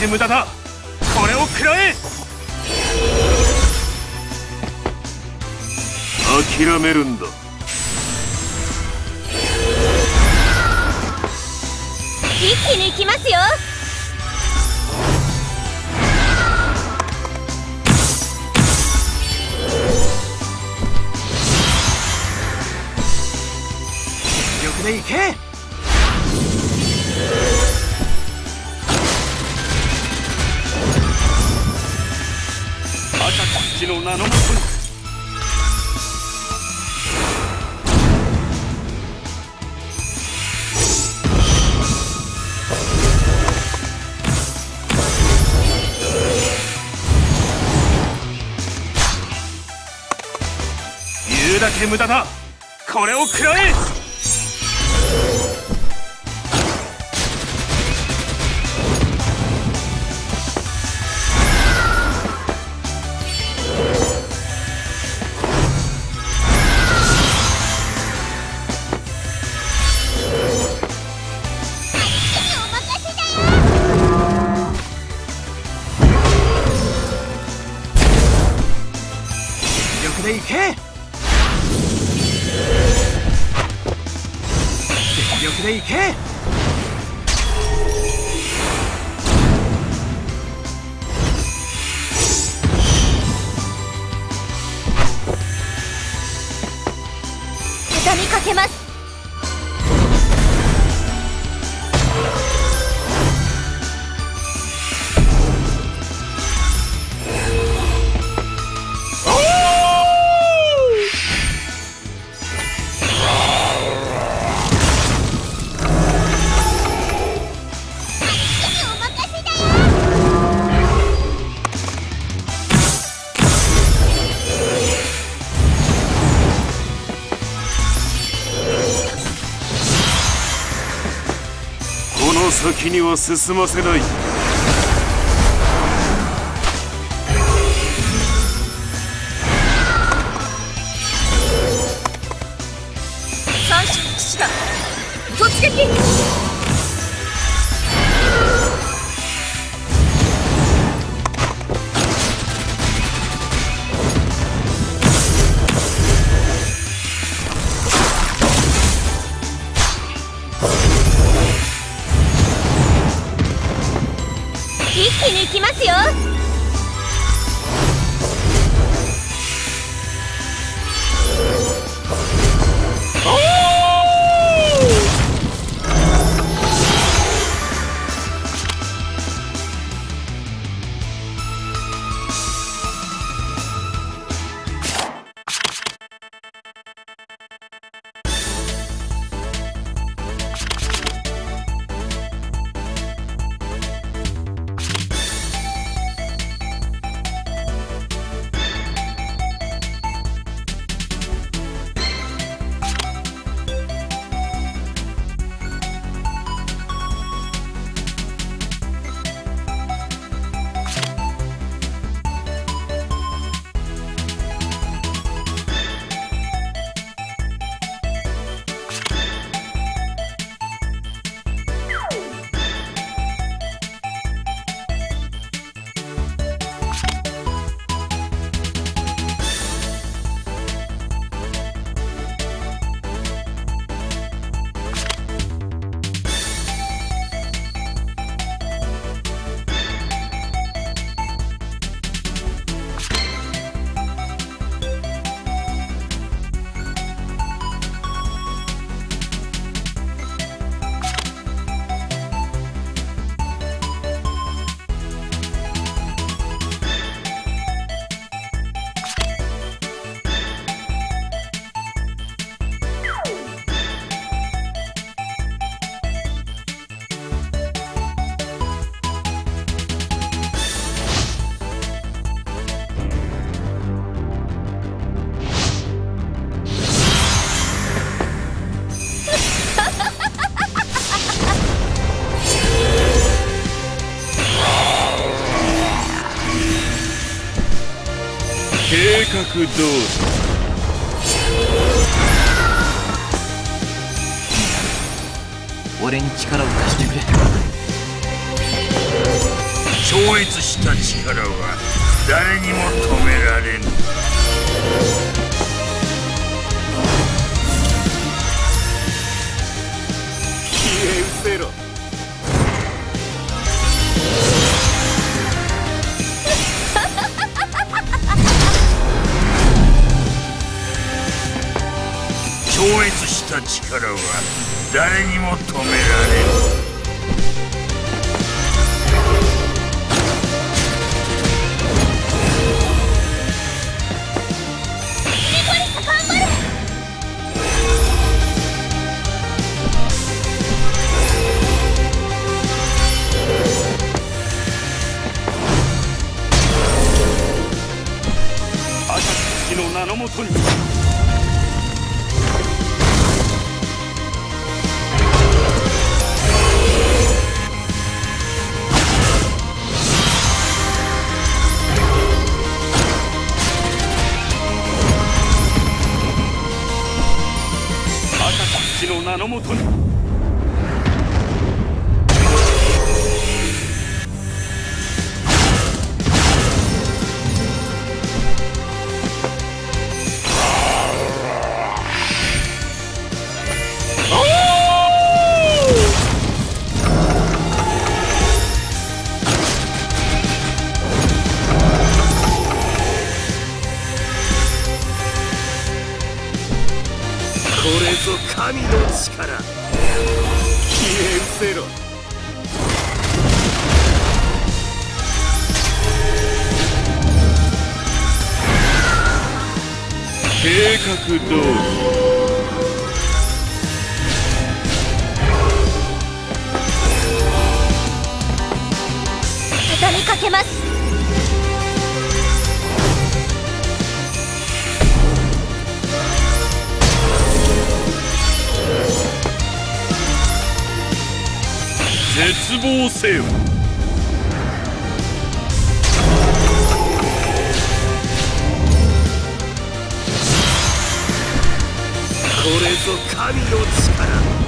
け無駄だ。これを食らえ。諦めるんだ。一気に行きますよ。力で行けき土の名のもとに。言うだけ無駄だ。これを食らえ。停先には進ませない。三種騎士だ突撃。に行きますよ。計画通り俺に力を貸してくれ。超越した力は誰にも止められぬ。消え失せろた力は誰にも止められぬ暁の名のもとにの名のもとに。神の力。消え失せろ。計画通り。絶望せよ。これぞ神の力。